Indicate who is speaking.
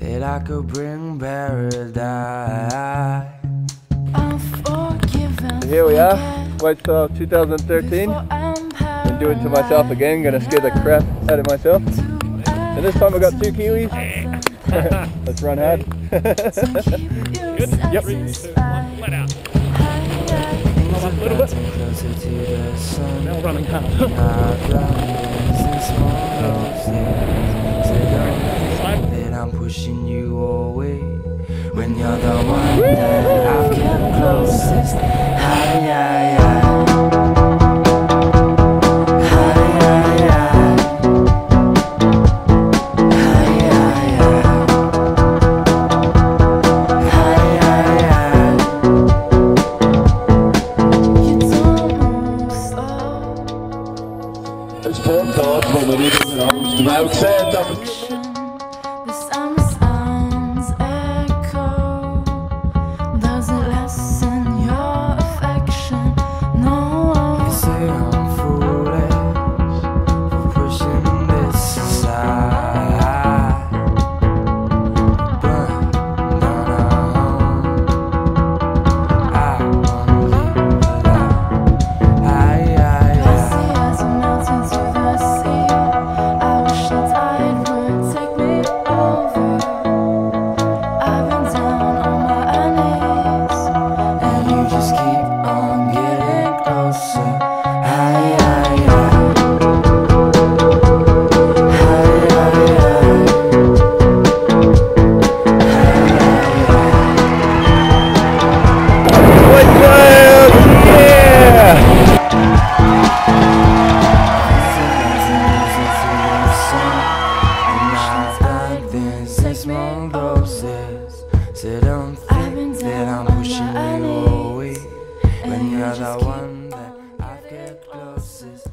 Speaker 1: that I could bring paradise.
Speaker 2: Here we are, Whitestyle 2013. And do it to myself again, gonna scare the crap out of myself. And this time I got two kiwis. Let's run hard.
Speaker 3: Good.
Speaker 2: Yep.
Speaker 3: Three, two, one, let out.
Speaker 1: Things
Speaker 3: little bit.
Speaker 1: getting closer to the sun.
Speaker 3: Now running hard.
Speaker 1: When you're the one that I've kept closest. Hi, hi, hi.
Speaker 4: Spontaan van de ritme in Amsterdam. Ik zei
Speaker 1: so don't think that I'm pushing you away when you're the one that I've get closest.